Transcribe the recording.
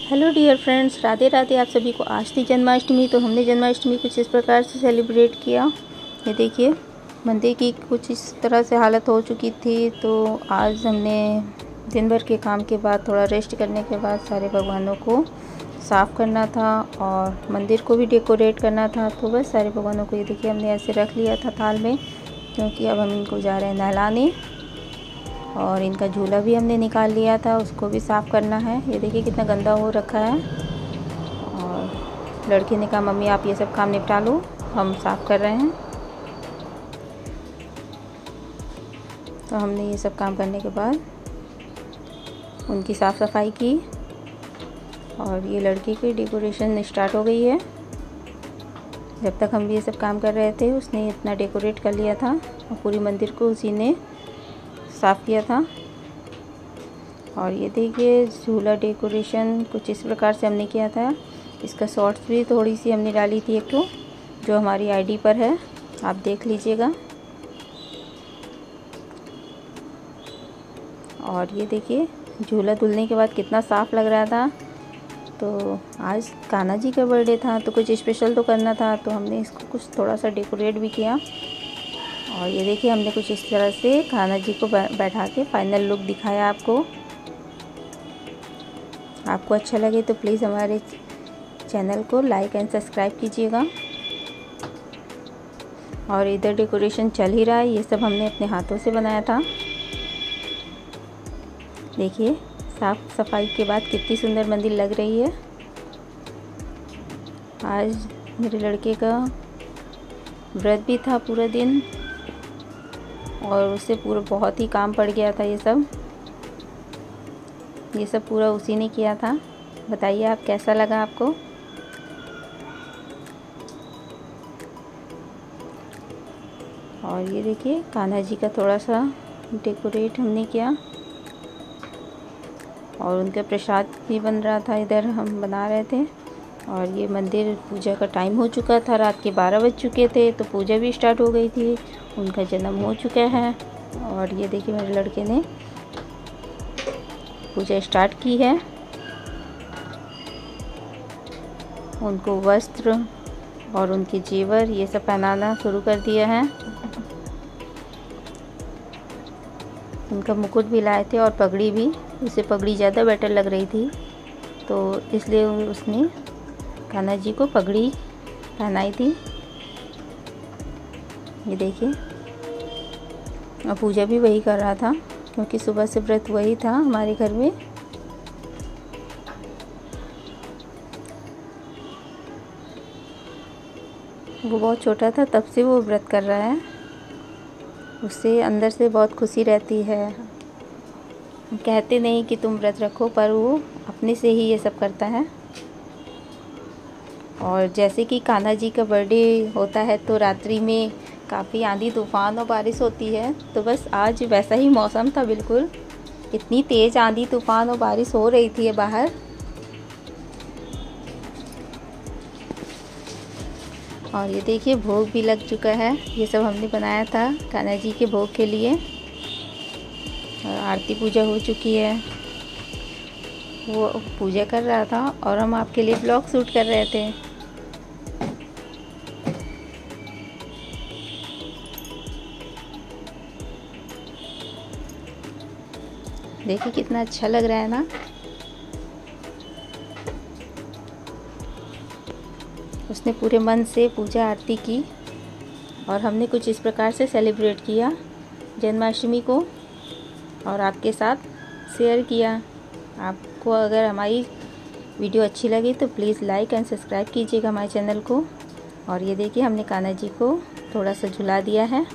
Hello dear friends Radhe Radhe, आप सभी को आज थी जन्माष्टमी। तो हमने जन्माष्टमी कुछ इस प्रकार से सेलिब्रेट किया। ये देखिए, मंदिर की कुछ इस तरह से हालत हो चुकी थी। तो आज हमने दिन भर के काम के बाद, थोड़ा रेस्ट करने के बाद सारे भगवानों को साफ़ करना था और मंदिर को भी डेकोरेट करना था। तो बस सारे भगवानों को ये देखिए, हमने ऐसे रख लिया था थाल में, क्योंकि अब हम इनको जा रहे हैं नहलाने। और इनका झूला भी हमने निकाल लिया था, उसको भी साफ़ करना है। ये देखिए कितना गंदा हो रखा है। और लड़के ने कहा, मम्मी, आप ये सब काम निपटा लो, हम साफ़ कर रहे हैं। तो हमने ये सब काम करने के बाद उनकी साफ़ सफ़ाई की और ये लड़की की डेकोरेशन स्टार्ट हो गई है। जब तक हम ये सब काम कर रहे थे, उसने इतना डेकोरेट कर लिया था और पूरी मंदिर को उसी ने साफ़ किया था। और ये देखिए, झूला डेकोरेशन कुछ इस प्रकार से हमने किया था। इसका शॉर्ट्स भी थोड़ी सी हमने डाली थी एक तो जो हमारी आईडी पर है। आप देख लीजिएगा। और ये देखिए, झूला धुलने के बाद कितना साफ़ लग रहा था। तो आज कान्हा जी का बर्थडे था तो कुछ स्पेशल तो करना था तो हमने इसको कुछ थोड़ा सा डेकोरेट भी किया। और ये देखिए, हमने कुछ इस तरह से खाना जी को बैठा के फाइनल लुक दिखाया आपको। आपको अच्छा लगे तो प्लीज़ हमारे चैनल को लाइक एंड सब्सक्राइब कीजिएगा। और इधर डेकोरेशन चल ही रहा है, ये सब हमने अपने हाथों से बनाया था। देखिए, साफ़ सफ़ाई के बाद कितनी सुंदर मंदिर लग रही है। आज मेरे लड़के का व्रत भी था पूरा दिन। और उससे पूरा बहुत ही काम पड़ गया था ये सब। ये सब पूरा उसी ने किया था। बताइए आप कैसा लगा आपको? और ये देखिए, कान्हा जी का थोड़ा सा डेकोरेट हमने किया। और उनका प्रसाद भी बन रहा था, इधर हम बना रहे थे। और ये मंदिर पूजा का टाइम हो चुका था, रात के बारह बज चुके थे तो पूजा भी स्टार्ट हो गई थी, उनका जन्म हो चुका है। और ये देखिए मेरे लड़के ने पूजा स्टार्ट की है। उनको वस्त्र और उनके जेवर, ये सब पहनाना शुरू कर दिया है। उनका मुकुट भी लाए थे और पगड़ी भी, उसे पगड़ी ज़्यादा बेटर लग रही थी तो इसलिए उसने कान्हा जी को पगड़ी पहनाई थी। ये देखिए। और पूजा भी वही कर रहा था, क्योंकि सुबह से व्रत वही था हमारे घर में। वो बहुत छोटा था, तब से वो व्रत कर रहा है। उससे अंदर से बहुत खुशी रहती है। कहते नहीं कि तुम व्रत रखो, पर वो अपने से ही ये सब करता है। और जैसे कि कान्हा जी का बर्थडे होता है तो रात्रि में काफ़ी आंधी, तूफ़ान और बारिश होती है। तो बस आज वैसा ही मौसम था बिल्कुल। इतनी तेज़ आंधी, तूफ़ान और बारिश हो रही थी बाहर। और ये देखिए, भोग भी लग चुका है। ये सब हमने बनाया था कान्हा जी के भोग के लिए। और आरती पूजा हो चुकी है। वो पूजा कर रहा था और हम आपके लिए ब्लॉग शूट कर रहे थे। देखिए कितना अच्छा लग रहा है ना। उसने पूरे मन से पूजा आरती की और हमने कुछ इस प्रकार से सेलिब्रेट किया, जन्माष्टमी को और आपके साथ शेयर किया। आपको अगर हमारी वीडियो अच्छी लगी तो प्लीज़ लाइक एंड सब्सक्राइब कीजिएगा हमारे चैनल को। और ये देखिए हमने कान्हा जी को थोड़ा सा झुला दिया है।